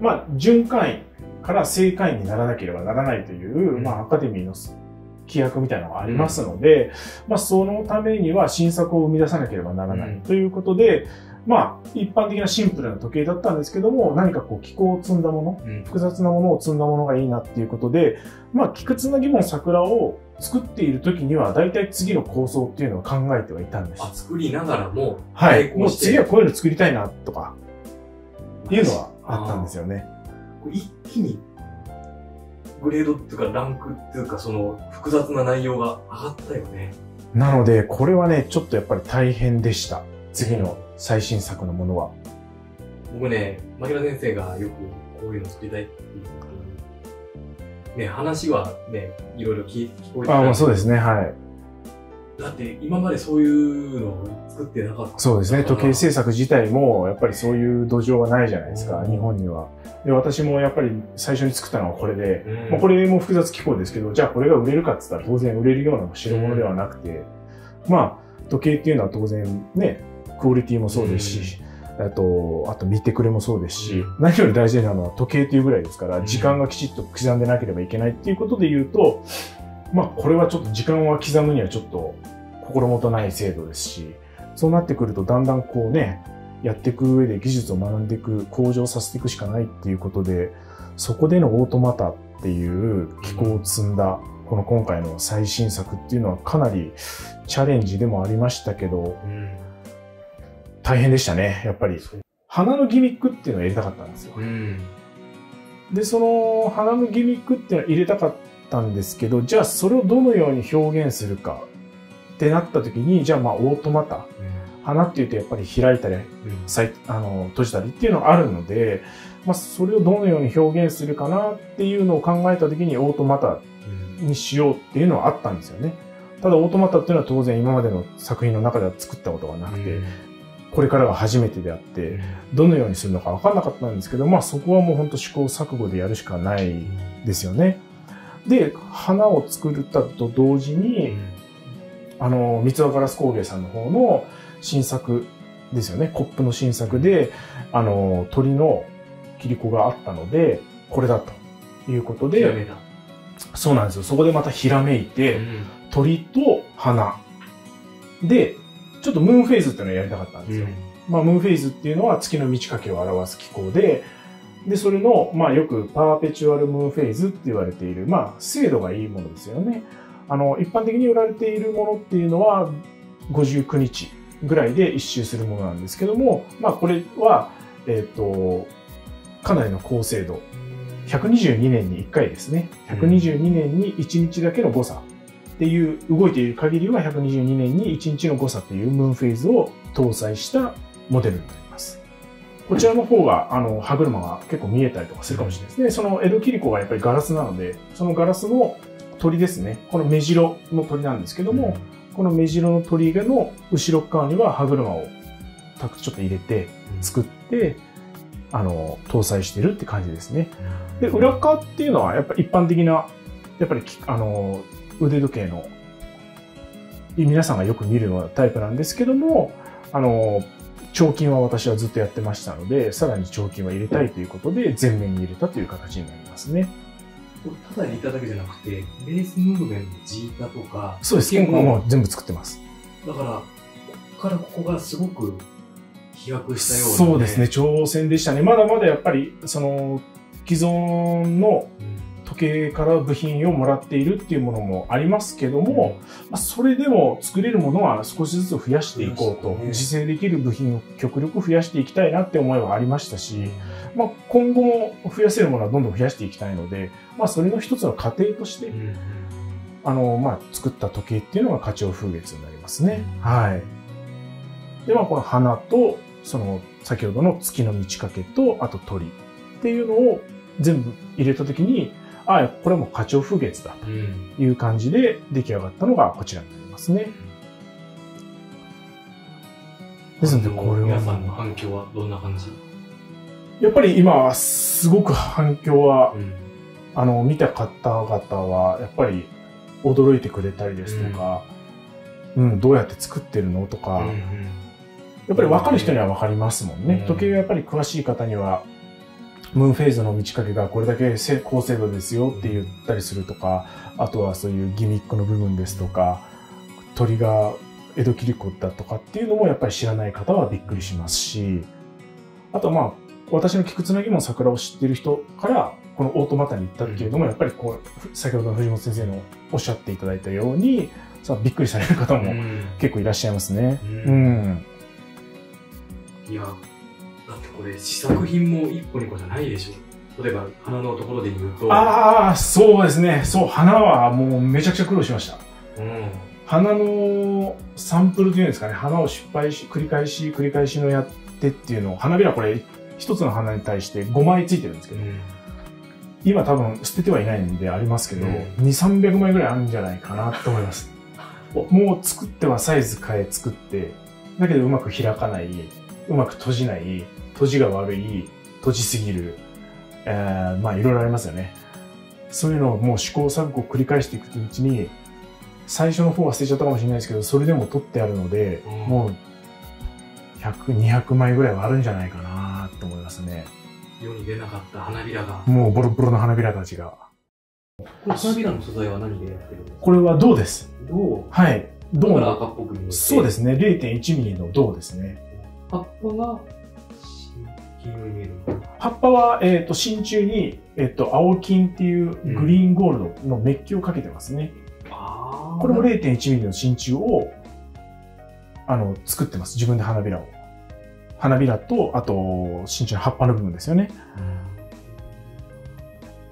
まあ、準会員から正会員にならなければならないという、うん。まあ、アカデミーの規約みたいなのがありますので、まあ、そのためには新作を生み出さなければならないうん。ということで、まあ、一般的なシンプルな時計だったんですけども、何かこう、気候を積んだもの、うん。複雑なものを積んだものがいいなっていうことで、まあ、菊つなぎも桜を作っている時には、大体次の構想っていうのを考えてはいたんです。あ、作りながらも、はい。もう次はこういうの作りたいな、とか、いうのはあったんですよね。一気に、グレードっていうか、ランクっていうか、その、複雑な内容が上がったよね。なので、これはね、ちょっとやっぱり大変でした。次の最新作のものは。僕ね、牧田先生がよくこういうの作りたいって言ってね、話はね、いろいろ聞聞こえてあ、またあそうですね、はい。だって今までそういうのを作ってなかった。そうですね、時計制作。作自体も、やっぱりそういう土壌はないじゃないですか、うん日本には。で、私もやっぱり最初に作ったのはこれで、うんまあ、これも複雑機構ですけど、じゃあこれが売れるかって言ったら当然売れるような代物ではなくて、まあ、時計っていうのは当然ね、クオリティもそうですし、あと、あと見てくれもそうですし、うん何より大事なのは時計っていうぐらいですから、うん時間がきちっと刻んでなければいけないっていうことで言うと、まあこれはちょっと時間は刻むにはちょっと心もとない制度ですし、そうなってくるとだんだんこうね、やっていく上で技術を学んでいく、向上させていくしかないっていうことで、そこでのオートマタっていう機構を積んだ、この今回の最新作っていうのはかなりチャレンジでもありましたけど、うん。大変でしたね、やっぱり。花のギミックっていうのをやりたかったんですよ。うん。で、その花のギミックっていうのを入れたかったんですけど、じゃあそれをどのように表現するかってなった時に、じゃあまあオートマタ。花っていうとやっぱり開いたり、うん。あの閉じたりっていうのがあるので、まあそれをどのように表現するかなっていうのを考えた時にオートマタうん。にしようっていうのはあったんですよね。ただオートマタっていうのは当然今までの作品の中では作ったことがなくて、これからが初めてであって、どのようにするのか分かんなかったんですけど、まあそこはもう本当試行錯誤でやるしかないですよね。で、花を作ったと同時に、あの、三輪ガラス工芸さんの方の新作ですよね。コップの新作で、あの、鳥の切り子があったので、これだということで。そうなんですよ。そこでまたひらめいて、鳥と花。で、ちょっとムーンフェイズっていうのをやりたかったんですよ。まあ、ムーンフェイズっていうのは月の満ち欠けを表す機構で、で、それの、まあ、よくパーペチュアルムーンフェイズって言われている、まあ、精度がいいものですよね。あの、一般的に売られているものっていうのは、59日ぐらいで一周するものなんですけども、まあ、これは、えっ、と、かなりの高精度。122年に1回ですね。122年に1日だけの誤差っていう、動いている限りは122年に1日の誤差というムーンフェイズを搭載したモデルになります。こちらの方が、あの、歯車が結構見えたりとかするかもしれないですね。その江戸切子がやっぱりガラスなので、そのガラスの鳥ですね。この目白の鳥なんですけども、この目白の鳥居の後ろ側には歯車をちょっと入れて作って、あの、搭載してるって感じですね。で、裏側っていうのはやっぱ一般的な、やっぱりきあの、腕時計の、皆さんがよく見るようなタイプなんですけども、あの、彫金は私はずっとやってましたので、さらに彫金は入れたいということで、前面に入れたという形になりますね。ただ入れただけじゃなくて、レースムーブメント、ジータとか、そうです。結構もう全部作ってます。だから、ここからここがすごく飛躍したような、そうですね。。挑戦でしたね。まだまだやっぱり、その、既存の時計から部品をもらっているっていうものもありますけども、まあ、それでも作れるものは少しずつ増やしていこうと、自制できる部品を極力増やしていきたいなって思いはありましたし、まあ、今後も増やせるものはどんどん増やしていきたいので、まあ、それの一つの過程としてう、んあの、まあ、作った時計っていうのが花鳥風月になりますね。うん。はい。で、まあ、この花と、その、先ほどの月の満ち欠けと、あと鳥っていうのを全部入れたときに、ああ、これも花鳥風月だうん。という感じで出来上がったのがこちらになりますね。ですので、これは皆さんの反響はどんな感じ、やっぱり今はすごく反響は、うん。あの、見た方々は、やっぱり驚いてくれたりですとか、うん、どうやって作ってるのとか、やっぱり分かる人には分かりますもんね。うん。時計がやっぱり詳しい方には、ムーンフェーズの満ち欠けがこれだけせ高精度ですよって言ったりするとか、あとはそういうギミックの部分ですとか、鳥が江戸切子だとかっていうのもやっぱり知らない方はびっくりしますし、あとまあ、私の菊つなぎも桜を知っている人から、このオートマタに行ったっていうのも、やっぱりこう、先ほどの藤本先生のおっしゃっていただいたように、さびっくりされる方もうん結構いらっしゃいますね。ううんん。いや、だってこれ試作品も1個2個じゃないでしょ。例えば花のところで言うと、ああ、そうですね。そう、花はもうめちゃくちゃ苦労しました。うん。花のサンプルというんですかね、花を失敗し、繰り返し、繰り返しのやってっていうのを、花びらこれ、一つの花に対して5枚ついてるんですけど、今多分捨ててはいないんでありますけど、うん2、300枚ぐらいあるんじゃないかなと思います。もう作ってはサイズ変え作って、だけどうまく開かない、うまく閉じない、閉じが悪い、閉じすぎる、えーまあいろいろありますよね。そういうのをもう試行錯誤を繰り返していくうちに、最初の方は捨てちゃったかもしれないですけど、それでも取ってあるので、うんもう100、200枚ぐらいはあるんじゃないかなと思いますね。世に出なかった花びらが。もうボロボロの花びらたちが。この花びらの素材は何でやってるんですか？これは銅です。銅はい。銅の。赤っぽく見えて。そうですね。0.1ミリの銅ですね。葉っぱが黄色に見えるのかな葉っぱは、えっ、と、真鍮に、えっ、と、青金っていうグリーンゴールドのメッキをかけてますね。あーこれも0.1ミリの真鍮を、あの、作ってます。自分で花びらを。花びらと、あと、真鍮の葉っぱの部分ですよね。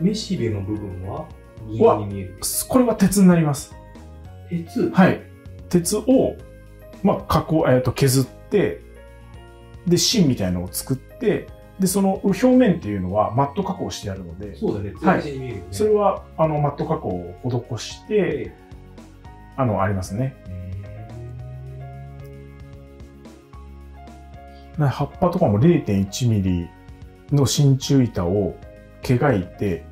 めしべの部分は銀色に見える。これは鉄になります。鉄？はい。鉄を、まあ、加工、えっ、と、削って、で、芯みたいのを作って、で、その表面っていうのはマット加工してあるので、そうだね。はい鉄に見えるよね。それは、あの、マット加工を施して、あの、ありますね。で葉っぱとかも0.1ミリの真鍮板を毛がいて、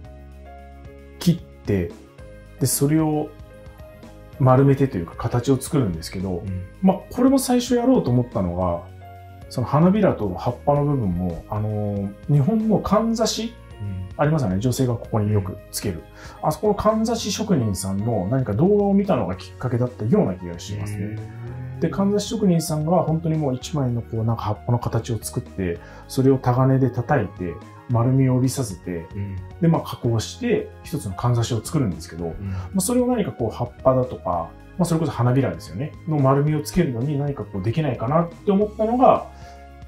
切って、で、それを丸めてというか形を作るんですけど、うんまあ、これも最初やろうと思ったのが、その花びらと葉っぱの部分も、あのー日本のかんざしありますよね。女性がここによくつける。あそこのかんざし職人さんの何か動画を見たのがきっかけだったような気がしますね。で、かんざし職人さんが本当にもう一枚のこうなんか葉っぱの形を作って、それをタガネで叩いて、丸みを帯びさせて、うんで、まあ加工して、一つのかんざしを作るんですけど、うんまあ、それを何かこう葉っぱだとか、まあ、それこそ花びらですよね。の丸みをつけるのに何かこうできないかなって思ったのが、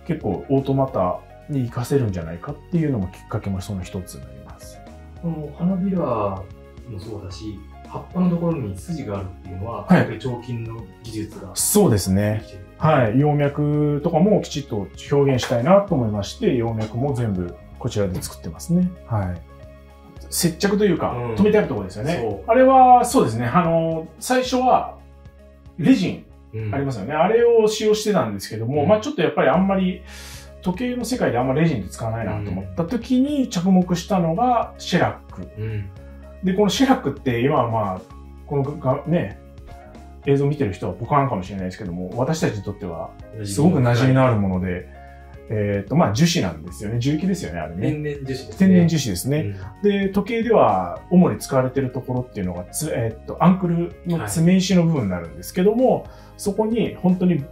結構オートマタに活かせるんじゃないかっていうのもきっかけもその一つになります。この花びらもそうだし、葉っぱのところに筋があるっていうのは、はいやっぱり彫金の技術がそうですでね。はい。葉脈とかもきちっと表現したいなと思いまして、葉脈も全部こちらで作ってますね。はい。接着というか、うん止めてあるところですよね。あれは、そうですね。あの、最初は、レジンうんありますよね。あれを使用してたんですけども、うんまあちょっとやっぱりあんまり、時計の世界であんまレジンって使わないなと思った時に着目したのがシェラック。うん。で、このシェラックって今はまあ、このがね、映像を見てる人はポカーンかもしれないですけども、私たちにとってはすごく馴染みのあるもので、えっ、と、まあ樹脂なんですよね。重機ですよね、あれね。天然樹脂ですね。天然樹脂ですね。うんで、時計では主に使われているところっていうのがつ、えーっと、アンクルの爪石の部分になるんですけども、そこに本当に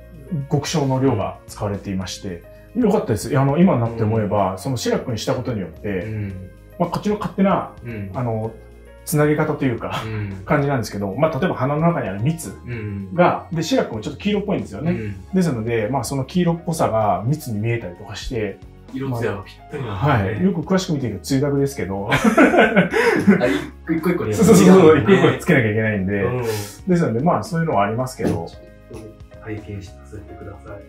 極小の量が使われていまして、よかったです。あの、今になって思えば、そのシラックにしたことによって、うん。まあ、こっちの勝手な、うん。あの、つなげ方というか、うん。感じなんですけど、まあ、例えば鼻の中にある蜜うん。が、で、シラックもちょっと黄色っぽいんですよね。うんですので、まあ、その黄色っぽさが蜜に見えたりとかして、色艶がぴったりなんはい。よく詳しく見ていると、つゆだくですけど、あ一個一個にそうそうそうそう、一個一個ねつけなきゃいけないんで、うんですので、まあそういうのはありますけど、ちょっと体験させてください。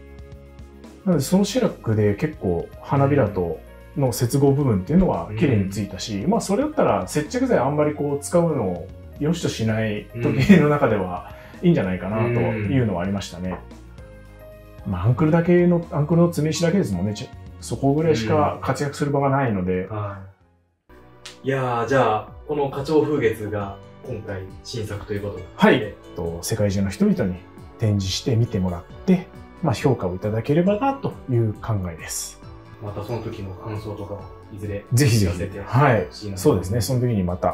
なのでそのシラックで結構花びらとの接合部分っていうのは綺麗についたし、まあそれだったら接着剤あんまりこう使うのを良しとしない時計の中ではいいんじゃないかなというのはありましたね。まあアンクルだけの、アンクルの詰め石だけですもんね。そこぐらいしか活躍する場がないので、はい。いやー、じゃあ、この花鳥風月が今回新作ということで。はい。と世界中の人々に展示して見てもらって、まあ、評価をいただければなという考えです。またその時の感想とかをいずれぜひぜひ。はい。そうですね。その時にまた。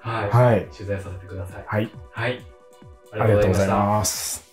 はい。はい。取材させてください。はい。はい。あありがとうござい。ます。